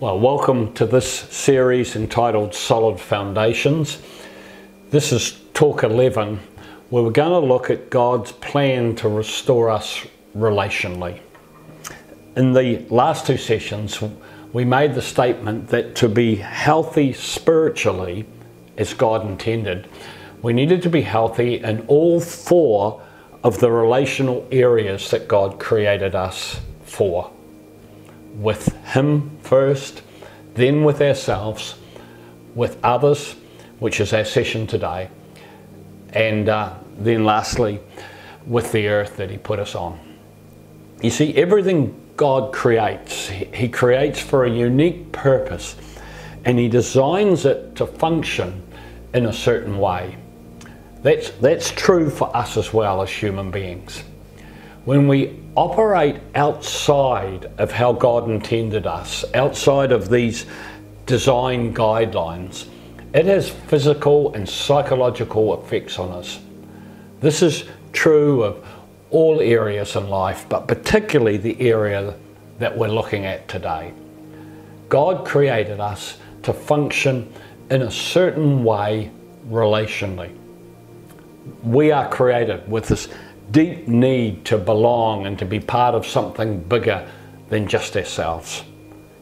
Well, welcome to this series entitled Solid Foundations. This is Talk 11, where we're going to look at God's plan to restore us relationally. In the last two sessions, we made the statement that to be healthy spiritually, as God intended, we needed to be healthy in all four of the relational areas that God created us for with Him first, then with ourselves, with others, which is our session today, and uh, then lastly, with the earth that He put us on. You see, everything God creates, He creates for a unique purpose, and He designs it to function in a certain way. That's, that's true for us as well as human beings. When we operate outside of how God intended us, outside of these design guidelines, it has physical and psychological effects on us. This is true of all areas in life, but particularly the area that we're looking at today. God created us to function in a certain way relationally we are created with this deep need to belong and to be part of something bigger than just ourselves.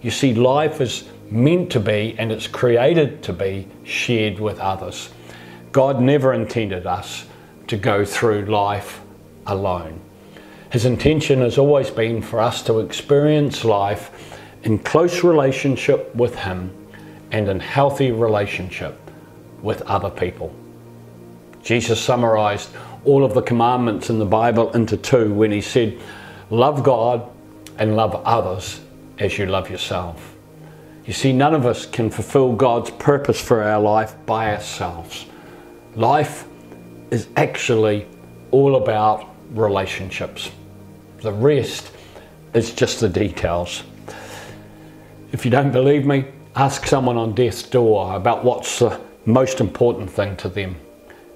You see, life is meant to be and it's created to be shared with others. God never intended us to go through life alone. His intention has always been for us to experience life in close relationship with Him and in healthy relationship with other people. Jesus summarized all of the commandments in the Bible into two when he said, Love God and love others as you love yourself. You see, none of us can fulfill God's purpose for our life by ourselves. Life is actually all about relationships. The rest is just the details. If you don't believe me, ask someone on death's door about what's the most important thing to them.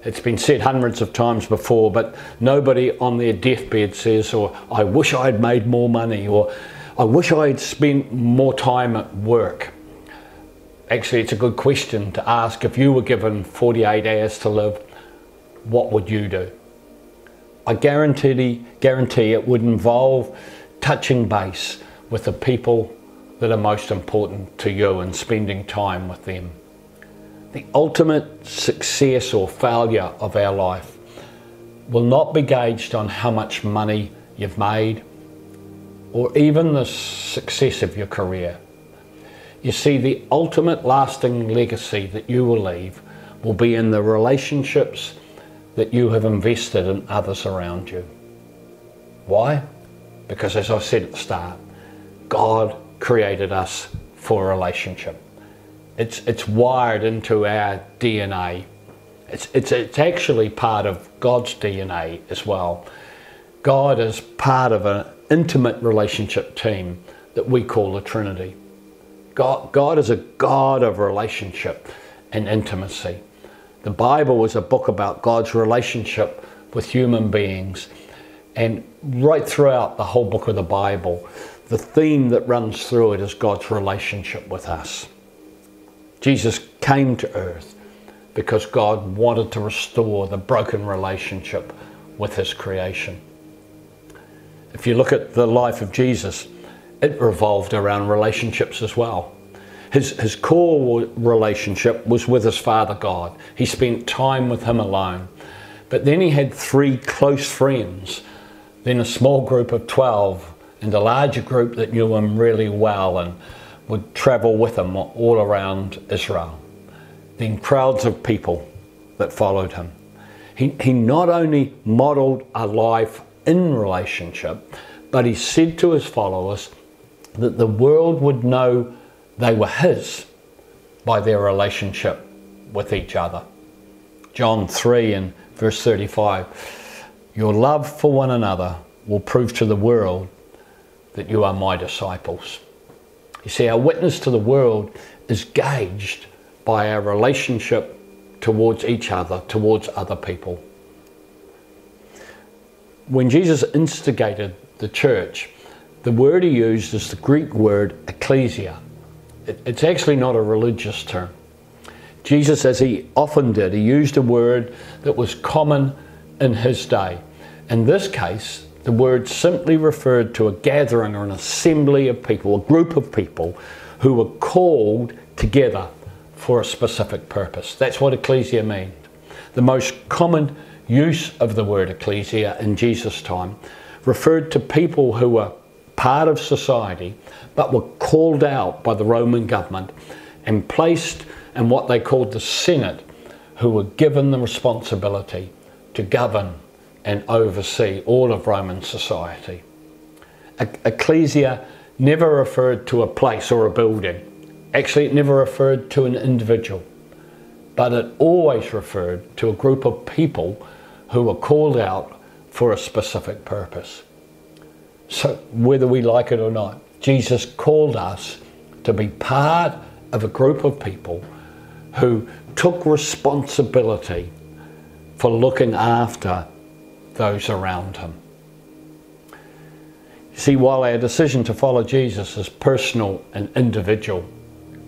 It's been said hundreds of times before, but nobody on their deathbed says, or I wish I'd made more money, or I wish I'd spent more time at work. Actually, it's a good question to ask if you were given 48 hours to live, what would you do? I guarantee, guarantee it would involve touching base with the people that are most important to you and spending time with them the ultimate success or failure of our life will not be gauged on how much money you've made or even the success of your career. You see, the ultimate lasting legacy that you will leave will be in the relationships that you have invested in others around you. Why? Because as I said at the start, God created us for a relationship. It's, it's wired into our DNA. It's, it's, it's actually part of God's DNA as well. God is part of an intimate relationship team that we call the Trinity. God, God is a God of relationship and intimacy. The Bible is a book about God's relationship with human beings. And right throughout the whole book of the Bible, the theme that runs through it is God's relationship with us. Jesus came to earth because God wanted to restore the broken relationship with his creation. If you look at the life of Jesus, it revolved around relationships as well. His, his core relationship was with his Father God. He spent time with him alone. But then he had three close friends, then a small group of 12, and a larger group that knew him really well. And would travel with him all around Israel. Then crowds of people that followed him. He, he not only modeled a life in relationship, but he said to his followers that the world would know they were his by their relationship with each other. John 3 and verse 35 Your love for one another will prove to the world that you are my disciples. You see, our witness to the world is gauged by our relationship towards each other, towards other people. When Jesus instigated the church, the word he used is the Greek word ecclesia, It's actually not a religious term. Jesus, as he often did, he used a word that was common in his day. In this case, the word simply referred to a gathering or an assembly of people, a group of people who were called together for a specific purpose. That's what ecclesia means. The most common use of the word ecclesia in Jesus' time referred to people who were part of society but were called out by the Roman government and placed in what they called the Senate, who were given the responsibility to govern and oversee all of Roman society. Ecclesia never referred to a place or a building. Actually, it never referred to an individual, but it always referred to a group of people who were called out for a specific purpose. So, whether we like it or not, Jesus called us to be part of a group of people who took responsibility for looking after those around him. See, while our decision to follow Jesus is personal and individual,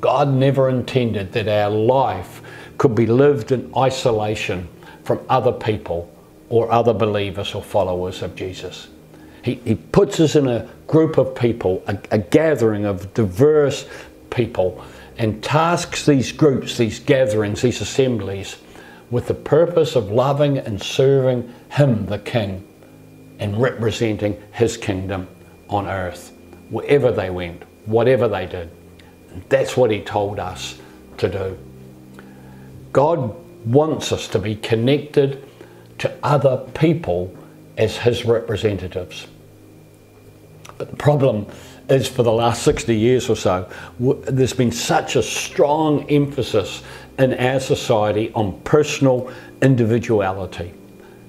God never intended that our life could be lived in isolation from other people or other believers or followers of Jesus. He, he puts us in a group of people, a, a gathering of diverse people, and tasks these groups, these gatherings, these assemblies with the purpose of loving and serving Him, the King, and representing His kingdom on earth, wherever they went, whatever they did. That's what He told us to do. God wants us to be connected to other people as His representatives. But the problem is for the last 60 years or so, there's been such a strong emphasis in our society on personal individuality,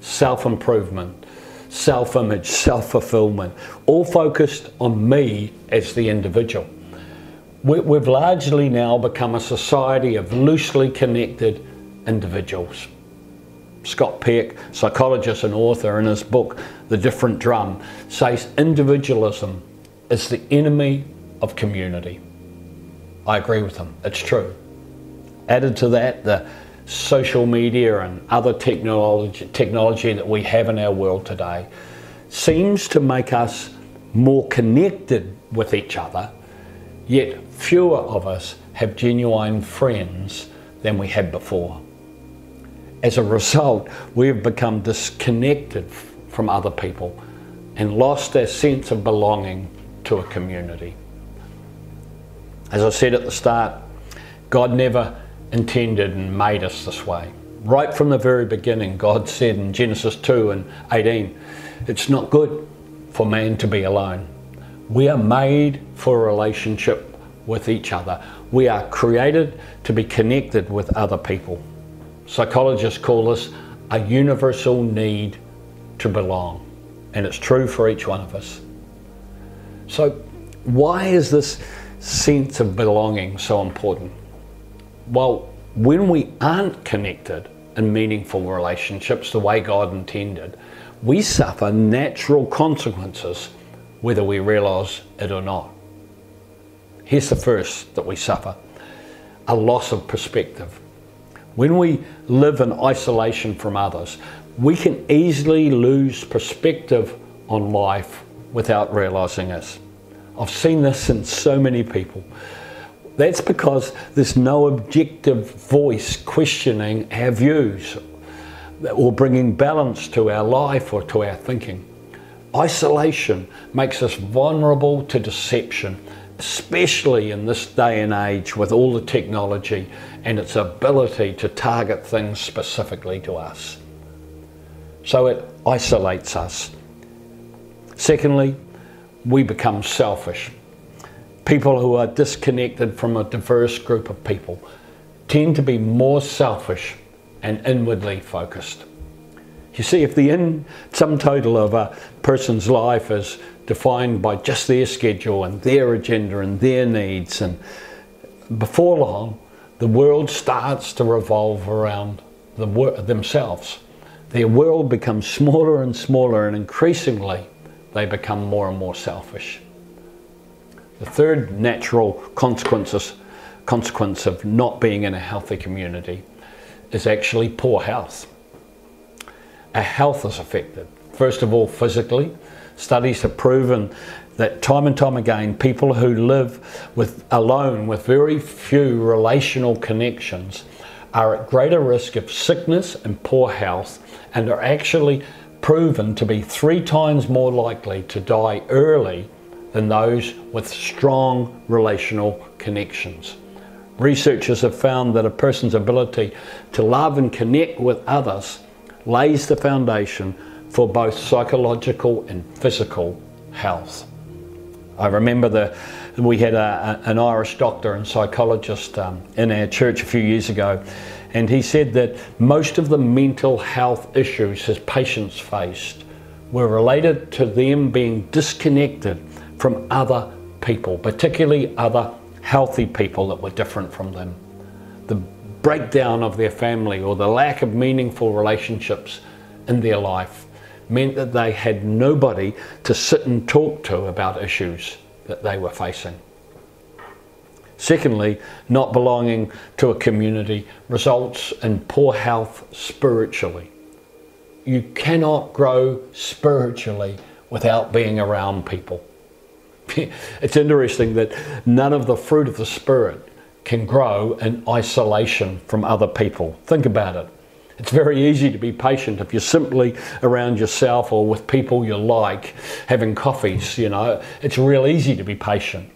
self improvement, self image, self fulfillment, all focused on me as the individual. We've largely now become a society of loosely connected individuals. Scott Peck, psychologist and author, in his book The Different Drum, says individualism is the enemy of community. I agree with him, it's true. Added to that, the social media and other technology, technology that we have in our world today seems to make us more connected with each other, yet fewer of us have genuine friends than we had before. As a result, we've become disconnected from other people and lost our sense of belonging to a community. As I said at the start, God never intended and made us this way. Right from the very beginning, God said in Genesis 2 and 18, it's not good for man to be alone. We are made for a relationship with each other. We are created to be connected with other people. Psychologists call this a universal need to belong, and it's true for each one of us. So, why is this sense of belonging so important? Well, when we aren't connected in meaningful relationships the way God intended, we suffer natural consequences whether we realize it or not. Here's the first that we suffer a loss of perspective. When we live in isolation from others, we can easily lose perspective on life without realizing it. I've seen this in so many people. That's because there's no objective voice questioning our views or bringing balance to our life or to our thinking. Isolation makes us vulnerable to deception especially in this day and age with all the technology and its ability to target things specifically to us. So it isolates us. Secondly, we become selfish. People who are disconnected from a diverse group of people tend to be more selfish and inwardly focused. You see, if the in sum total of a person's life is defined by just their schedule and their agenda and their needs. And before long, the world starts to revolve around the, themselves. Their world becomes smaller and smaller, and increasingly, they become more and more selfish. The third natural consequences, consequence of not being in a healthy community is actually poor health. Our health is affected. First of all, physically. Studies have proven that time and time again, people who live with alone with very few relational connections are at greater risk of sickness and poor health and are actually proven to be three times more likely to die early than those with strong relational connections. Researchers have found that a person's ability to love and connect with others lays the foundation for both psychological and physical health. I remember the we had a, a, an Irish doctor and psychologist um, in our church a few years ago, and he said that most of the mental health issues his patients faced were related to them being disconnected from other people, particularly other healthy people that were different from them. The breakdown of their family or the lack of meaningful relationships in their life meant that they had nobody to sit and talk to about issues that they were facing. Secondly, not belonging to a community results in poor health spiritually. You cannot grow spiritually without being around people. it's interesting that none of the fruit of the Spirit can grow in isolation from other people. Think about it. It's very easy to be patient if you're simply around yourself or with people you like, having coffees, you know. It's real easy to be patient.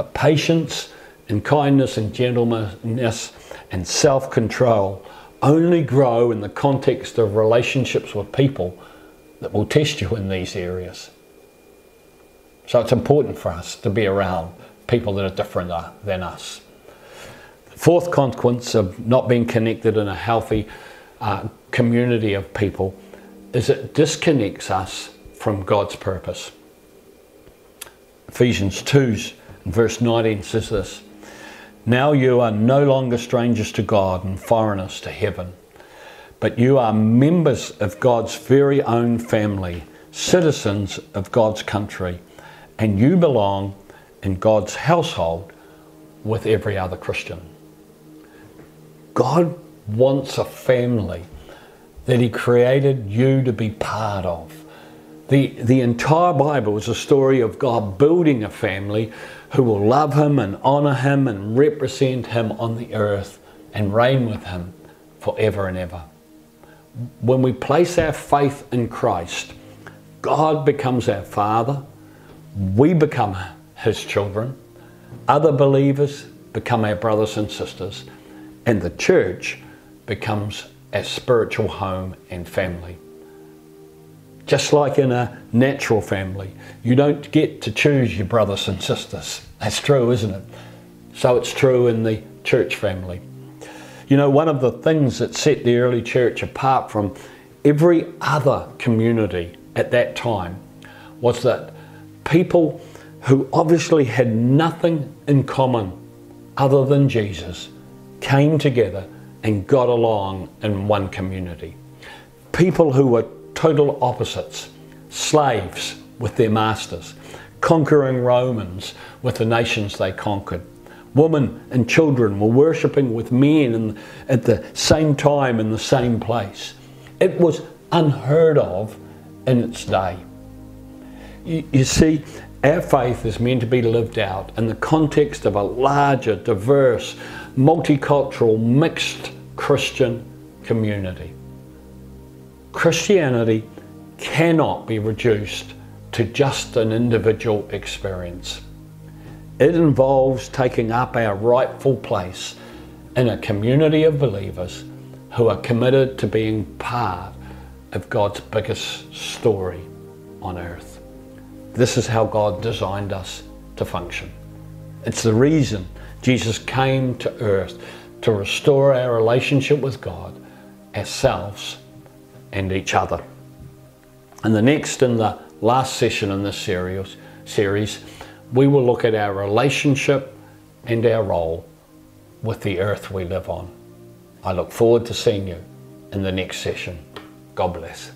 But patience and kindness and gentleness and self control only grow in the context of relationships with people that will test you in these areas. So it's important for us to be around people that are different uh, than us. Fourth consequence of not being connected in a healthy uh, community of people is it disconnects us from God's purpose. Ephesians 2 verse 19 says this Now you are no longer strangers to God and foreigners to heaven, but you are members of God's very own family, citizens of God's country, and you belong in God's household with every other Christian. God wants a family that He created you to be part of. The, the entire Bible is a story of God building a family who will love Him and honour Him and represent Him on the earth and reign with Him forever and ever. When we place our faith in Christ, God becomes our Father, we become His children, other believers become our brothers and sisters, and the church becomes a spiritual home and family. Just like in a natural family, you don't get to choose your brothers and sisters. That's true, isn't it? So it's true in the church family. You know, one of the things that set the early church apart from every other community at that time was that people who obviously had nothing in common other than Jesus came together and got along in one community. People who were total opposites, slaves with their masters, conquering Romans with the nations they conquered. Women and children were worshipping with men in, at the same time in the same place. It was unheard of in its day. You, you see, our faith is meant to be lived out in the context of a larger, diverse, multicultural, mixed Christian community. Christianity cannot be reduced to just an individual experience. It involves taking up our rightful place in a community of believers who are committed to being part of God's biggest story on earth. This is how God designed us to function. It's the reason Jesus came to earth to restore our relationship with God, ourselves, and each other. And the next and the last session in this series, series, we will look at our relationship and our role with the earth we live on. I look forward to seeing you in the next session. God bless.